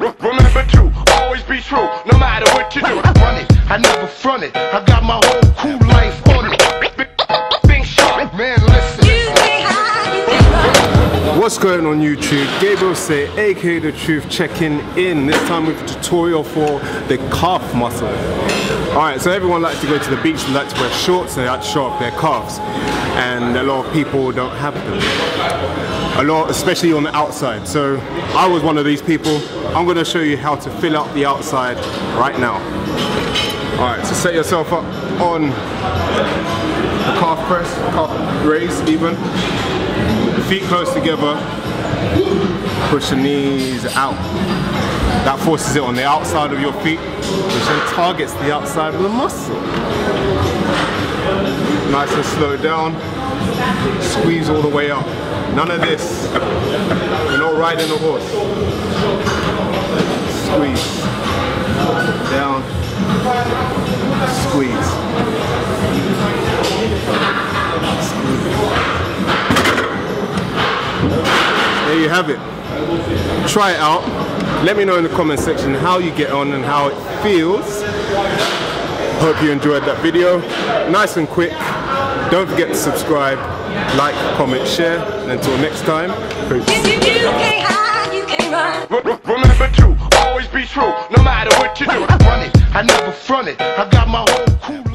Remember to always be true, no matter what you do. Run it, I never front it. I got my whole cool life What's going on YouTube? Gabriel Sey, aka The Truth, checking in. This time with a tutorial for the calf muscle. Alright, so everyone likes to go to the beach, they like to wear shorts, they like to show off their calves. And a lot of people don't have them. A lot, especially on the outside. So I was one of these people. I'm gonna show you how to fill out the outside right now. Alright, so set yourself up on the calf press, calf raise even feet close together, push the knees out. That forces it on the outside of your feet, which then targets the outside of the muscle. Nice and slow down, squeeze all the way up. None of this, you're not riding a horse. Squeeze, down, squeeze. There you have it. Try it out. Let me know in the comment section how you get on and how it feels. Hope you enjoyed that video. Nice and quick. Don't forget to subscribe, like, comment, share. And until next time, peace. Remember to always be true, no matter what you do. Run it, I never front it. I got my whole cool